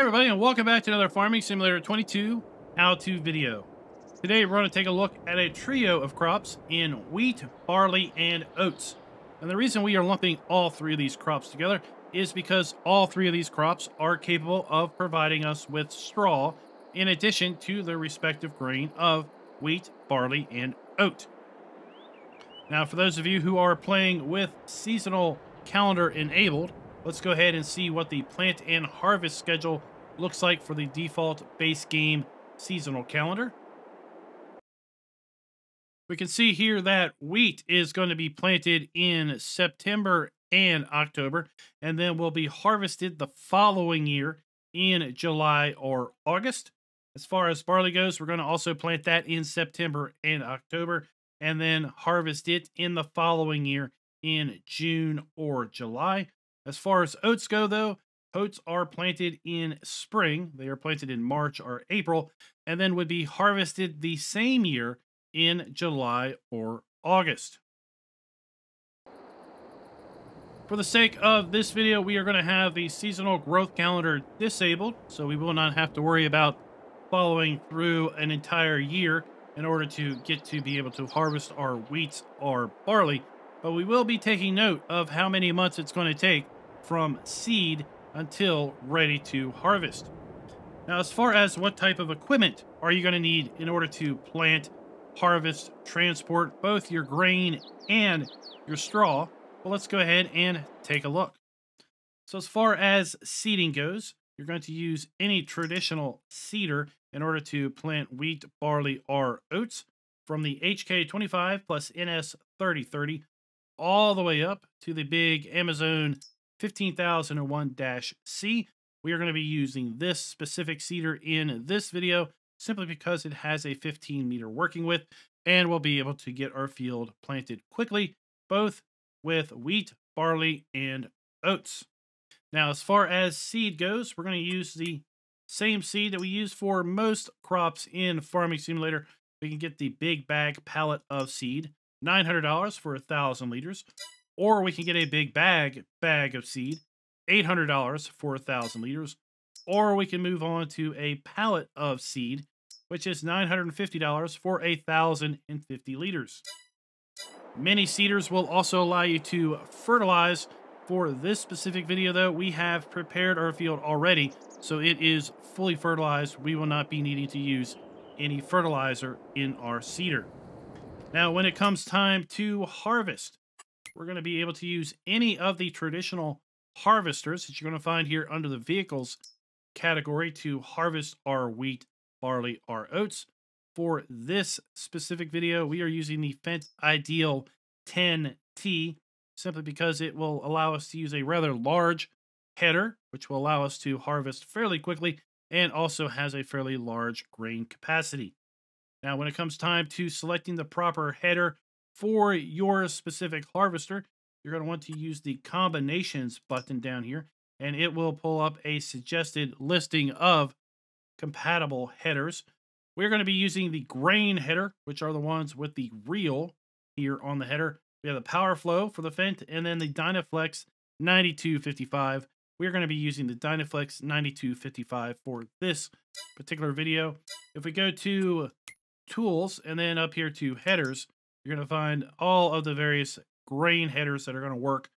everybody, and welcome back to another Farming Simulator 22 how-to video. Today we're going to take a look at a trio of crops in wheat, barley, and oats. And the reason we are lumping all three of these crops together is because all three of these crops are capable of providing us with straw in addition to the respective grain of wheat, barley, and oat. Now, for those of you who are playing with seasonal calendar enabled, let's go ahead and see what the plant and harvest schedule looks like for the default base game seasonal calendar. We can see here that wheat is going to be planted in September and October, and then will be harvested the following year in July or August. As far as barley goes, we're going to also plant that in September and October, and then harvest it in the following year in June or July. As far as oats go, though, oats are planted in spring. They are planted in March or April, and then would be harvested the same year in July or August. For the sake of this video, we are going to have the seasonal growth calendar disabled, so we will not have to worry about following through an entire year in order to get to be able to harvest our wheat or barley. But we will be taking note of how many months it's going to take from seed until ready to harvest. Now, as far as what type of equipment are you going to need in order to plant, harvest, transport both your grain and your straw, well, let's go ahead and take a look. So as far as seeding goes, you're going to use any traditional seeder in order to plant wheat, barley, or oats from the HK25 plus NS3030 all the way up to the big Amazone 15001-C. We are going to be using this specific seeder in this video simply because it has a 15 meter working width and we'll be able to get our field planted quickly, both with wheat, barley, and oats. Now, as far as seed goes, we're going to use the same seed that we use for most crops in Farming Simulator. We can get the big bag pallet of seed, $900 for a 1,000 liters. Or we can get a big bag bag of seed, $800 for 1,000 liters. Or we can move on to a pallet of seed, which is $950 for 1,050 liters. Many seeders will also allow you to fertilize. For this specific video, though, we have prepared our field already, so it is fully fertilized. We will not be needing to use any fertilizer in our seeder. Now, when it comes time to harvest, we're going to be able to use any of the traditional harvesters that you're going to find here under the vehicles category to harvest our wheat, barley, or oats. For this specific video, we are using the Fendt Ideal 10T simply because it will allow us to use a rather large header, which will allow us to harvest fairly quickly and also has a fairly large grain capacity. Now, when it comes time to selecting the proper header for your specific harvester, you're going to want to use the combinations button down here, and it will pull up a suggested listing of compatible headers. We're going to be using the grain header, which are the ones with the reel here on the header. We have the Power Flow for the Fendt, and then the Dynaflex 9255. We're going to be using the Dynaflex 9255 for this particular video. If we go to Tools, and then up here to Headers, you're going to find all of the various grain headers that are going to work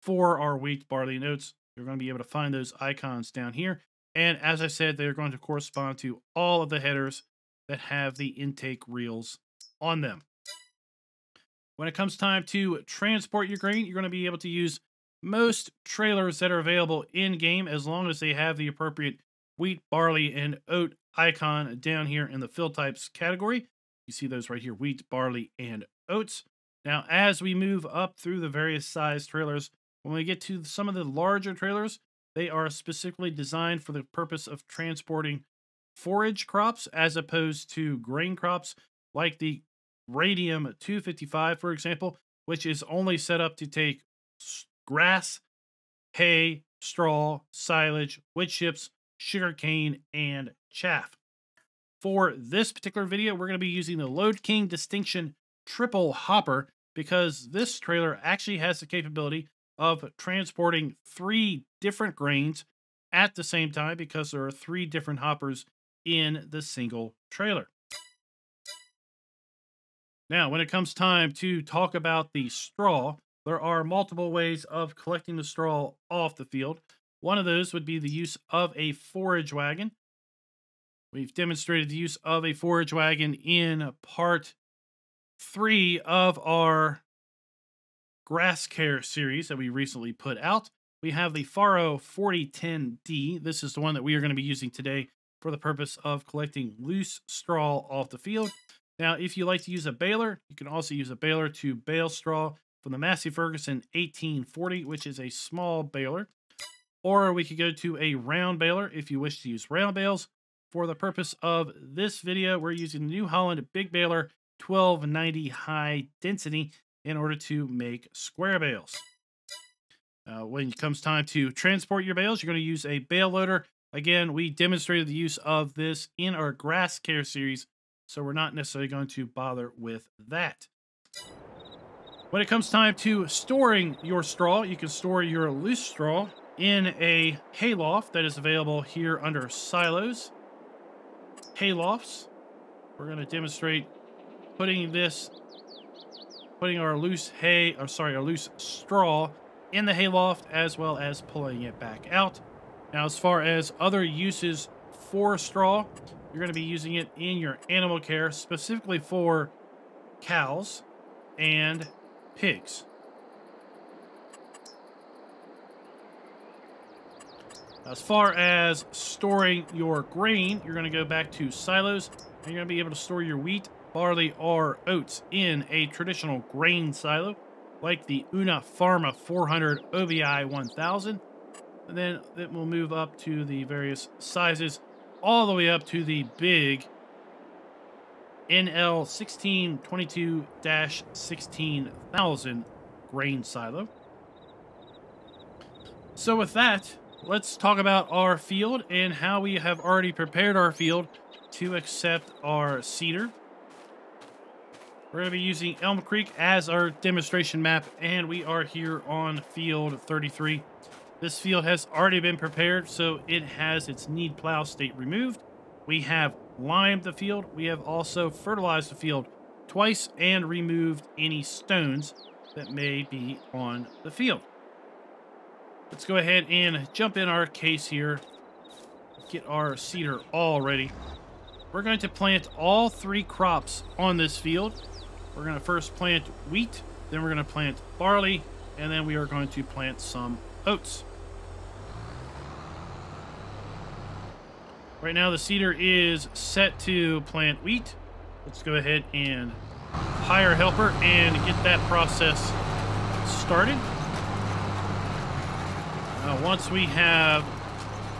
for our wheat, barley, and oats. You're going to be able to find those icons down here. And as I said, they're going to correspond to all of the headers that have the intake reels on them. When it comes time to transport your grain, you're going to be able to use most trailers that are available in-game as long as they have the appropriate wheat, barley, and oat icon down here in the fill types category. You see those right here, wheat, barley, and oats. Now, as we move up through the various size trailers, when we get to some of the larger trailers, they are specifically designed for the purpose of transporting forage crops as opposed to grain crops like the Radium 255, for example, which is only set up to take grass, hay, straw, silage, wood chips, sugarcane, and chaff. For this particular video, we're going to be using the Lode King Distinction Triple Hopper because this trailer actually has the capability of transporting three different grains at the same time because there are three different hoppers in the single trailer. Now, when it comes time to talk about the straw, there are multiple ways of collecting the straw off the field. One of those would be the use of a forage wagon. We've demonstrated the use of a forage wagon in part three of our grass care series that we recently put out. We have the Faro 4010D. This is the one that we are going to be using today for the purpose of collecting loose straw off the field. Now, if you like to use a baler, you can also use a baler to bale straw from the Massey Ferguson 1840, which is a small baler. Or we could go to a round baler if you wish to use round bales. For the purpose of this video, we're using the New Holland Big Baler 1290 High Density in order to make square bales. Uh, when it comes time to transport your bales, you're going to use a bale loader. Again, we demonstrated the use of this in our grass care series so we're not necessarily going to bother with that. When it comes time to storing your straw, you can store your loose straw in a hayloft that is available here under silos. Haylofts. We're going to demonstrate putting this, putting our loose hay, or sorry, our loose straw in the hayloft as well as pulling it back out. Now, as far as other uses for straw, you're going to be using it in your animal care, specifically for cows and pigs. As far as storing your grain, you're going to go back to silos. And you're going to be able to store your wheat, barley, or oats in a traditional grain silo, like the Una Pharma 400 OBI 1000. And then it will move up to the various sizes all the way up to the big NL 1622-16000 grain silo. So with that, let's talk about our field and how we have already prepared our field to accept our seeder. We're going to be using Elm Creek as our demonstration map, and we are here on field 33. This field has already been prepared, so it has its need plow state removed. We have limed the field. We have also fertilized the field twice and removed any stones that may be on the field. Let's go ahead and jump in our case here. Get our seeder all ready. We're going to plant all three crops on this field. We're going to first plant wheat, then we're going to plant barley, and then we are going to plant some oats. Right now the seeder is set to plant wheat. Let's go ahead and hire a helper and get that process started. Now once we have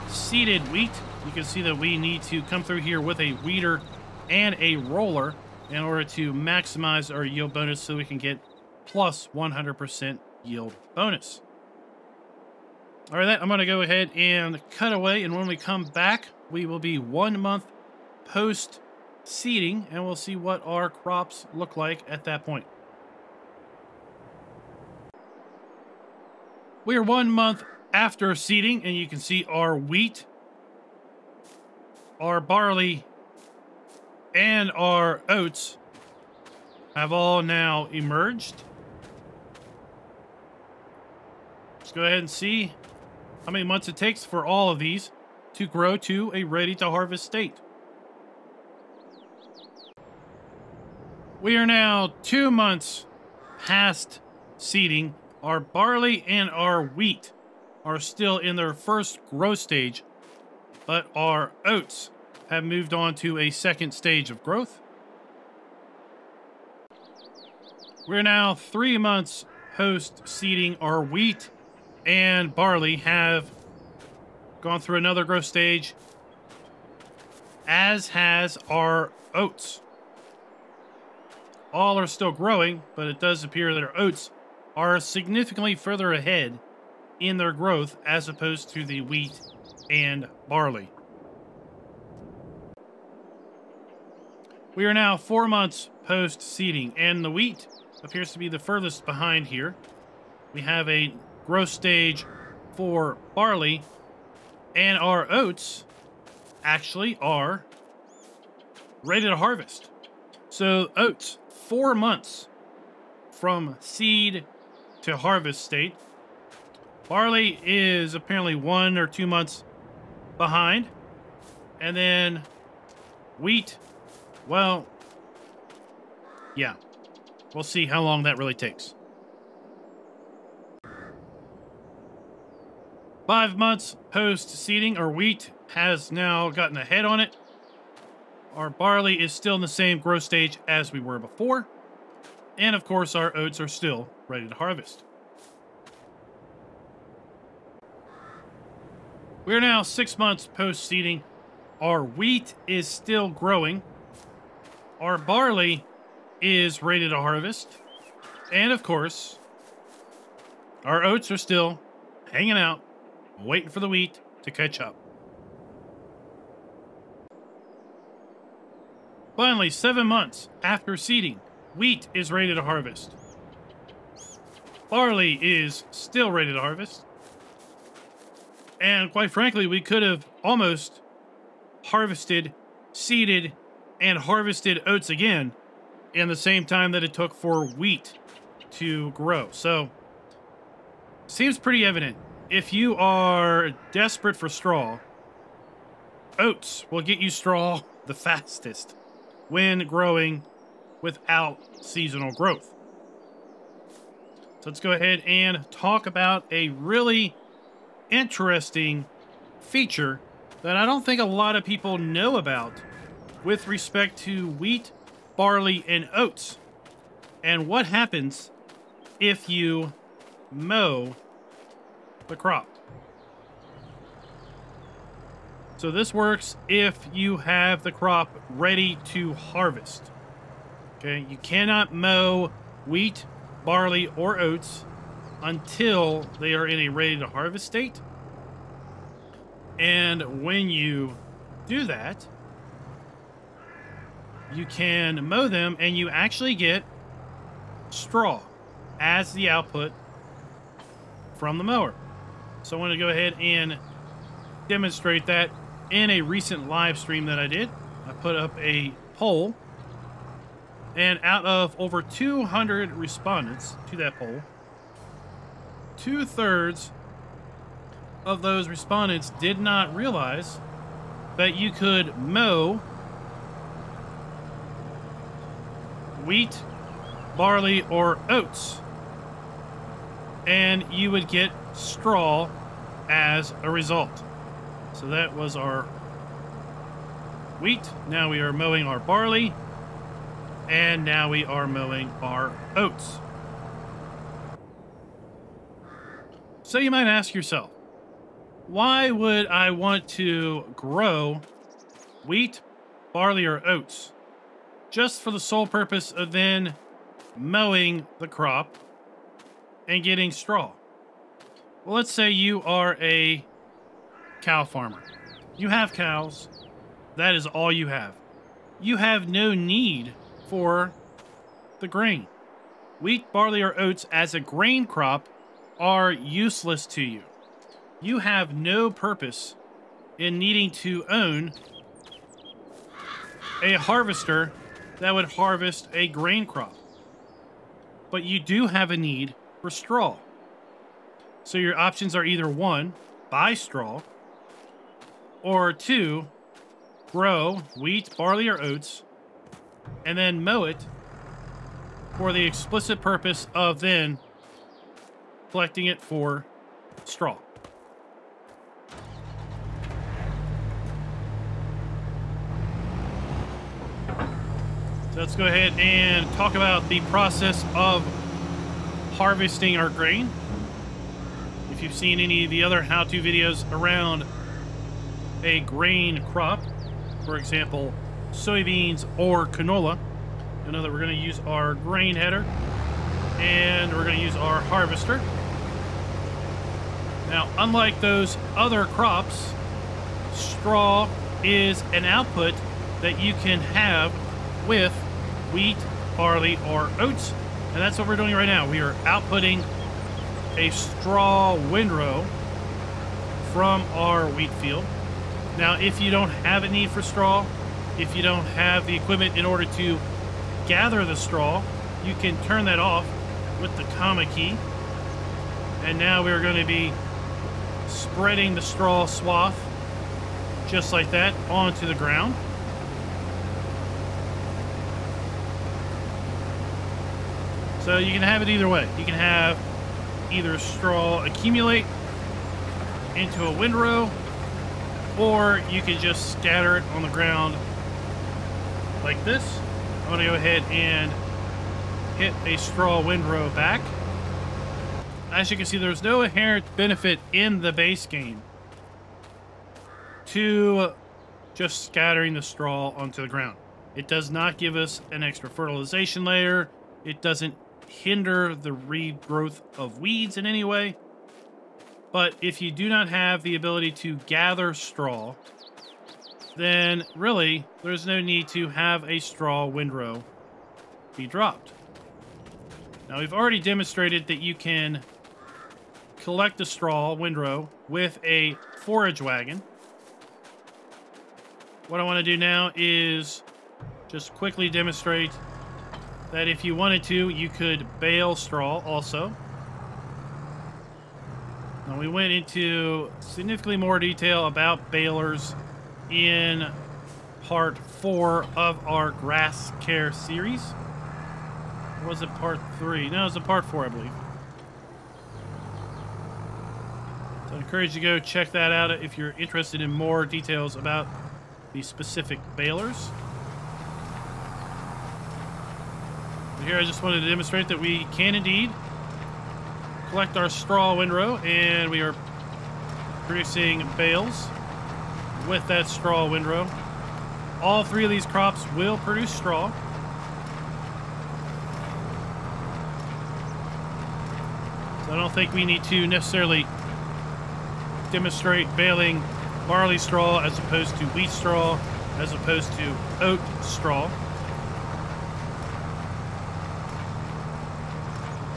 seeded wheat, you can see that we need to come through here with a weeder and a roller in order to maximize our yield bonus so we can get plus 100% yield bonus. All right, I'm going to go ahead and cut away. And when we come back, we will be one month post seeding and we'll see what our crops look like at that point. We are one month after seeding and you can see our wheat, our barley, and our oats have all now emerged. Let's go ahead and see how many months it takes for all of these to grow to a ready-to-harvest state. We are now two months past seeding. Our barley and our wheat are still in their first growth stage, but our oats have moved on to a second stage of growth. We're now three months post seeding our wheat and barley have gone through another growth stage, as has our oats. All are still growing, but it does appear that our oats are significantly further ahead in their growth as opposed to the wheat and barley. We are now four months post seeding, and the wheat appears to be the furthest behind here. We have a growth stage for barley And our oats actually are ready to harvest. So oats, four months from seed to harvest state. Barley is apparently one or two months behind. And then wheat, well, yeah. We'll see how long that really takes. Five months post seeding, our wheat has now gotten ahead on it. Our barley is still in the same growth stage as we were before. And of course, our oats are still ready to harvest. We're now six months post seeding. Our wheat is still growing. Our barley is ready to harvest. And of course, our oats are still hanging out, waiting for the wheat to catch up. Finally, seven months after seeding, wheat is ready to harvest. Barley is still ready to harvest. And quite frankly, we could have almost harvested, seeded, and harvested oats again in the same time that it took for wheat to grow. So, seems pretty evident. If you are desperate for straw, oats will get you straw the fastest when growing without seasonal growth. So let's go ahead and talk about a really interesting feature that I don't think a lot of people know about with respect to wheat, barley, and oats. And what happens if you mow the crop. So this works if you have the crop ready to harvest. Okay, you cannot mow wheat, barley, or oats until they are in a ready to harvest state. And when you do that, you can mow them and you actually get straw as the output from the mower. So I want to go ahead and demonstrate that in a recent live stream that I did. I put up a poll and out of over 200 respondents to that poll, two thirds of those respondents did not realize that you could mow wheat, barley, or oats. And you would get straw as a result. So that was our wheat. Now we are mowing our barley. And now we are mowing our oats. So you might ask yourself, why would I want to grow wheat, barley, or oats? Just for the sole purpose of then mowing the crop and getting straw. Well, let's say you are a cow farmer. You have cows. That is all you have. You have no need for the grain. Wheat, barley, or oats as a grain crop are useless to you. You have no purpose in needing to own a harvester that would harvest a grain crop. But you do have a need for straw. So your options are either one, buy straw, or two, grow wheat, barley, or oats, and then mow it for the explicit purpose of then collecting it for straw. So let's go ahead and talk about the process of harvesting our grain. If you've seen any of the other how-to videos around a grain crop, for example, soybeans or canola, you know that we're going to use our grain header and we're going to use our harvester. Now, unlike those other crops, straw is an output that you can have with wheat, barley, or oats. And that's what we're doing right now. We are outputting a straw windrow from our wheat field. Now, if you don't have a need for straw, if you don't have the equipment in order to gather the straw, you can turn that off with the comma key. And now we're going to be spreading the straw swath just like that onto the ground. So you can have it either way. You can have either straw accumulate into a windrow or you can just scatter it on the ground like this. I'm going to go ahead and hit a straw windrow back. As you can see, there's no inherent benefit in the base game to just scattering the straw onto the ground. It does not give us an extra fertilization layer. It doesn't hinder the regrowth of weeds in any way. But if you do not have the ability to gather straw, then really there's no need to have a straw windrow be dropped. Now we've already demonstrated that you can collect the straw windrow with a forage wagon. What I want to do now is just quickly demonstrate that if you wanted to, you could bale straw also. Now, we went into significantly more detail about balers in part four of our grass care series. Was it part three? No, it was a part four, I believe. I encourage you to go check that out if you're interested in more details about the specific balers. Here I just wanted to demonstrate that we can indeed collect our straw windrow, and we are producing bales with that straw windrow. All three of these crops will produce straw. So I don't think we need to necessarily demonstrate baling barley straw as opposed to wheat straw, as opposed to oat straw.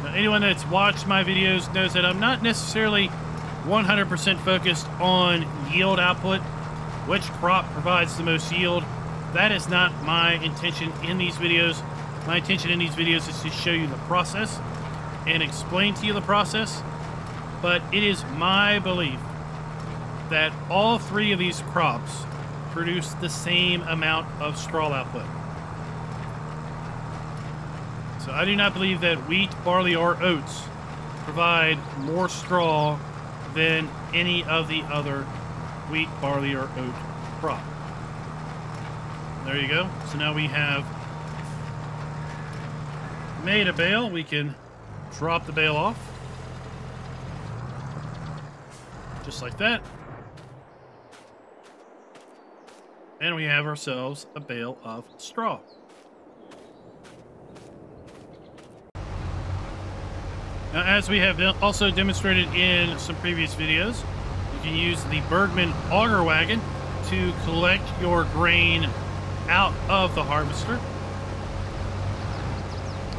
Now, anyone that's watched my videos knows that I'm not necessarily 100% focused on yield output, which crop provides the most yield. That is not my intention in these videos. My intention in these videos is to show you the process and explain to you the process. But it is my belief that all three of these crops produce the same amount of straw output. So I do not believe that wheat, barley, or oats provide more straw than any of the other wheat, barley, or oat crop. There you go. So now we have made a bale. We can drop the bale off. Just like that. And we have ourselves a bale of straw. Now, as we have also demonstrated in some previous videos, you can use the Bergmann auger wagon to collect your grain out of the harvester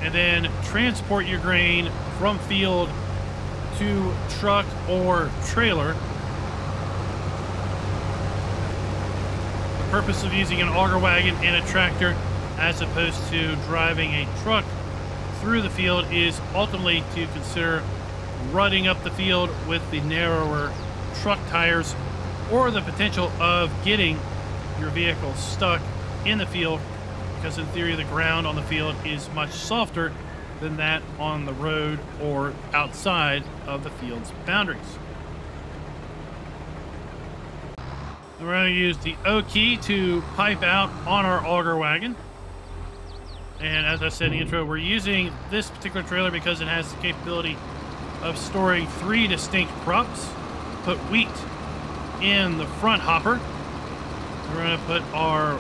and then transport your grain from field to truck or trailer. Purpose of using an auger wagon and a tractor as opposed to driving a truck through the field is ultimately to consider rutting up the field with the narrower truck tires or the potential of getting your vehicle stuck in the field because in theory the ground on the field is much softer than that on the road or outside of the field's boundaries. We're going to use the O key to pipe out on our auger wagon. And as I said in the intro, we're using this particular trailer because it has the capability of storing three distinct crops. Put wheat in the front hopper. We're going to put our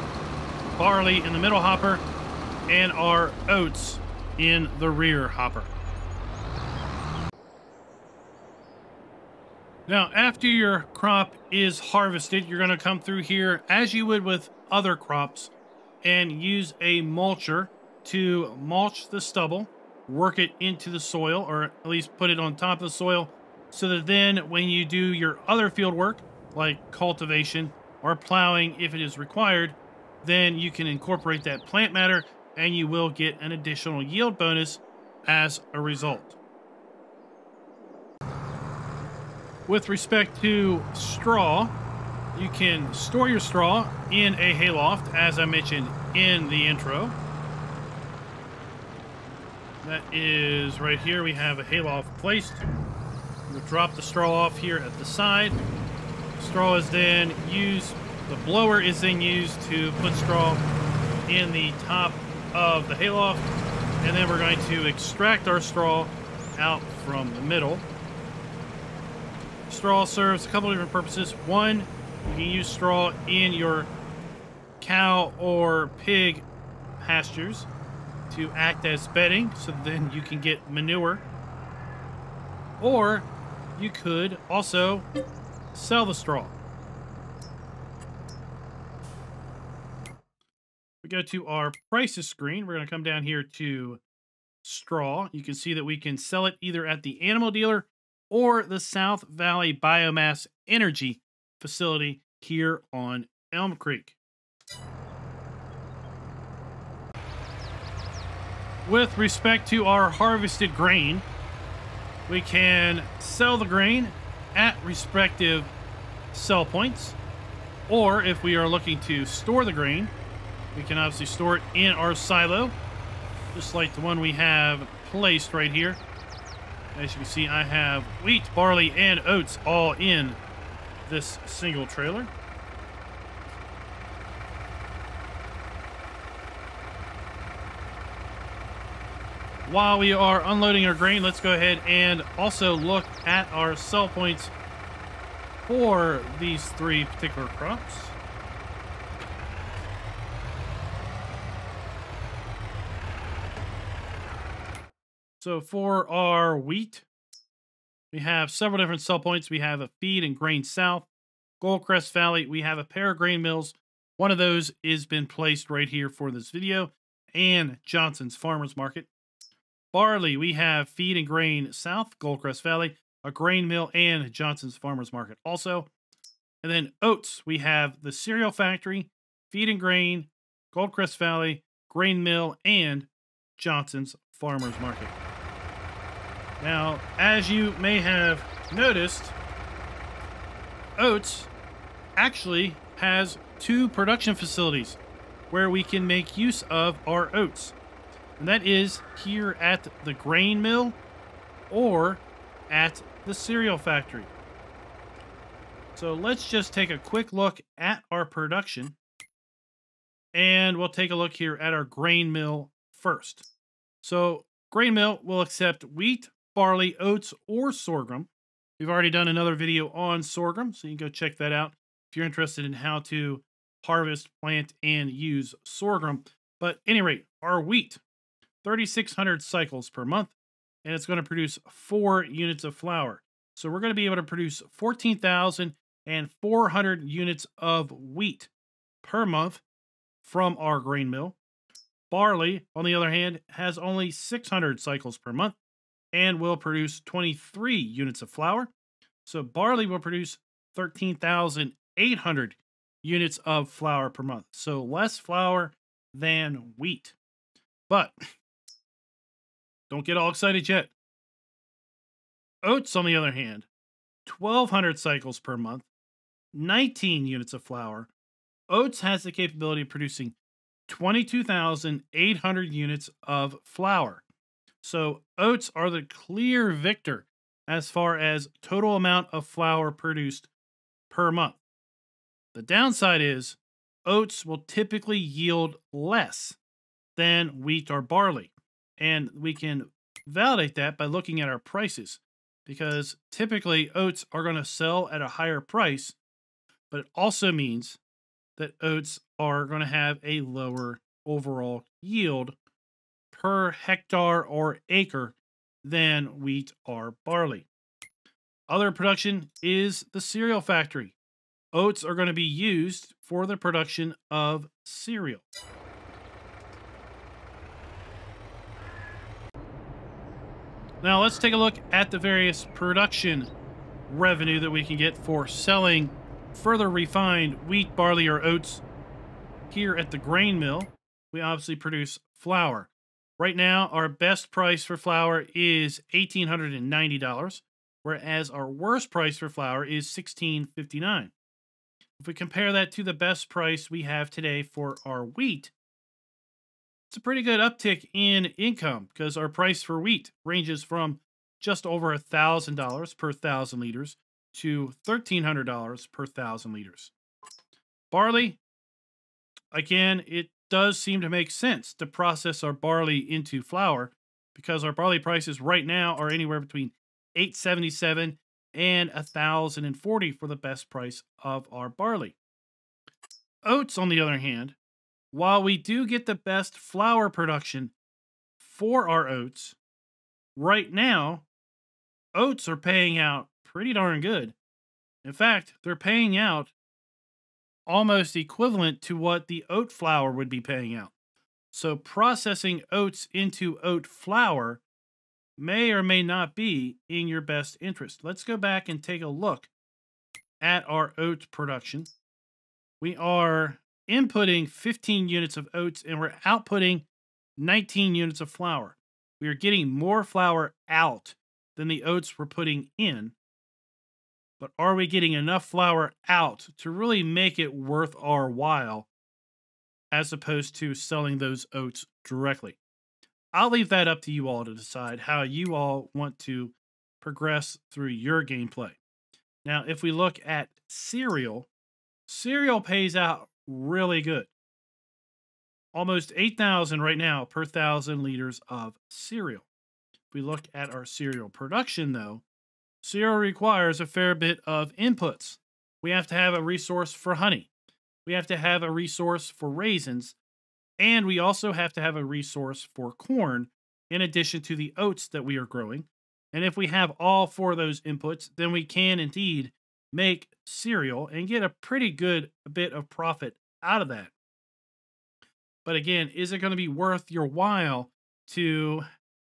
barley in the middle hopper and our oats in the rear hopper. Now, after your crop is harvested, you're going to come through here as you would with other crops and use a mulcher to mulch the stubble, work it into the soil, or at least put it on top of the soil so that then when you do your other field work, like cultivation or plowing if it is required, then you can incorporate that plant matter and you will get an additional yield bonus as a result. With respect to straw, you can store your straw in a hayloft, as I mentioned in the intro. That is right here. We have a hayloft placed. We'll drop the straw off here at the side. Straw is then used, the blower is then used to put straw in the top of the hayloft. And then we're going to extract our straw out from the middle. Straw serves a couple different purposes. One, you can use straw in your cow or pig pastures to act as bedding so then you can get manure. Or you could also sell the straw. We go to our prices screen. We're going to come down here to straw. You can see that we can sell it either at the animal dealer or the South Valley Biomass Energy facility here on Elm Creek. With respect to our harvested grain, we can sell the grain at respective sell points. Or if we are looking to store the grain, we can obviously store it in our silo, just like the one we have placed right here. As you can see, I have wheat, barley, and oats all in this single trailer. While we are unloading our grain, let's go ahead and also look at our sell points for these three particular crops. So for our wheat, we have several different sell points. We have a feed and grain south. Goldcrest Valley, we have a pair of grain mills. One of those is been placed right here for this video. And Johnson's Farmers Market. Barley, we have feed and grain south, Goldcrest Valley, a grain mill, and Johnson's Farmers Market also. And then oats, we have the cereal factory, feed and grain, Goldcrest Valley, grain mill, and Johnson's Farmers Market. Now, as you may have noticed, Oats actually has two production facilities where we can make use of our oats. And that is here at the grain mill or at the cereal factory. So let's just take a quick look at our production. And we'll take a look here at our grain mill first. So grain mill will accept wheat, barley, oats, or sorghum. We've already done another video on sorghum, so you can go check that out if you're interested in how to harvest, plant, and use sorghum. But any rate, our wheat, 3,600 cycles per month, and it's going to produce four units of flour. So we're going to be able to produce 14,400 units of wheat per month from our grain mill. Barley, on the other hand, has only 600 cycles per month, and will produce 23 units of flour. So barley will produce 13,800 units of flour per month. So less flour than wheat. But don't get all excited yet. Oats, on the other hand, 1,200 cycles per month, 19 units of flour. Oats has the capability of producing 22,800 units of flour. So oats are the clear victor as far as total amount of flour produced per month. The downside is oats will typically yield less than wheat or barley. And we can validate that by looking at our prices because typically oats are going to sell at a higher price, but it also means that oats are going to have a lower overall yield per hectare or acre than wheat or barley. Other production is the cereal factory. Oats are going to be used for the production of cereal. Now let's take a look at the various production revenue that we can get for selling further refined wheat, barley, or oats here at the grain mill. We obviously produce flour. Right now, our best price for flour is $1,890, whereas our worst price for flour is $16.59. If we compare that to the best price we have today for our wheat, it's a pretty good uptick in income because our price for wheat ranges from just over $1,000 per thousand liters to $1,300 per thousand liters. Barley, again, it does seem to make sense to process our barley into flour because our barley prices right now are anywhere between 877 and 1040 for the best price of our barley. Oats on the other hand, while we do get the best flour production for our oats, right now oats are paying out pretty darn good. In fact, they're paying out almost equivalent to what the oat flour would be paying out. So processing oats into oat flour may or may not be in your best interest. Let's go back and take a look at our oat production. We are inputting 15 units of oats and we're outputting 19 units of flour. We are getting more flour out than the oats we're putting in. But are we getting enough flour out to really make it worth our while as opposed to selling those oats directly? I'll leave that up to you all to decide how you all want to progress through your gameplay. Now, if we look at cereal, cereal pays out really good. Almost 8,000 right now per thousand liters of cereal. If we look at our cereal production, though, cereal requires a fair bit of inputs. We have to have a resource for honey. We have to have a resource for raisins. And we also have to have a resource for corn in addition to the oats that we are growing. And if we have all four of those inputs, then we can indeed make cereal and get a pretty good bit of profit out of that. But again, is it going to be worth your while to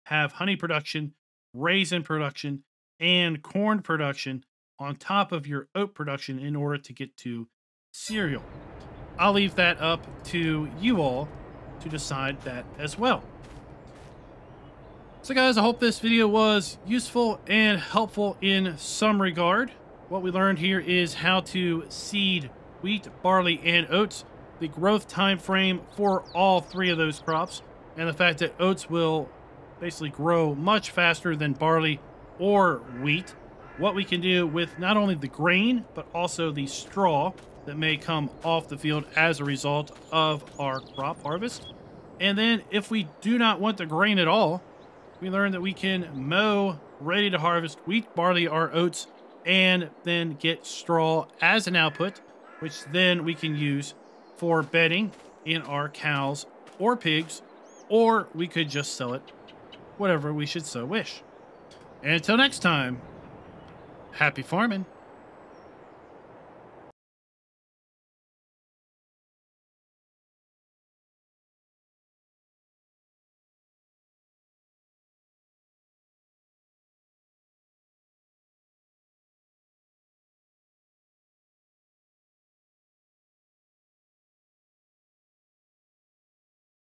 have honey production, raisin production, and corn production on top of your oat production in order to get to cereal. I'll leave that up to you all to decide that as well. So guys, I hope this video was useful and helpful in some regard. What we learned here is how to seed wheat, barley, and oats, the growth time frame for all three of those crops, and the fact that oats will basically grow much faster than barley or wheat. What we can do with not only the grain, but also the straw that may come off the field as a result of our crop harvest. And then if we do not want the grain at all, we learn that we can mow ready to harvest wheat, barley, or oats, and then get straw as an output, which then we can use for bedding in our cows or pigs, or we could just sell it whatever we should so wish. And until next time, happy farming.